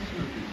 Absolutely.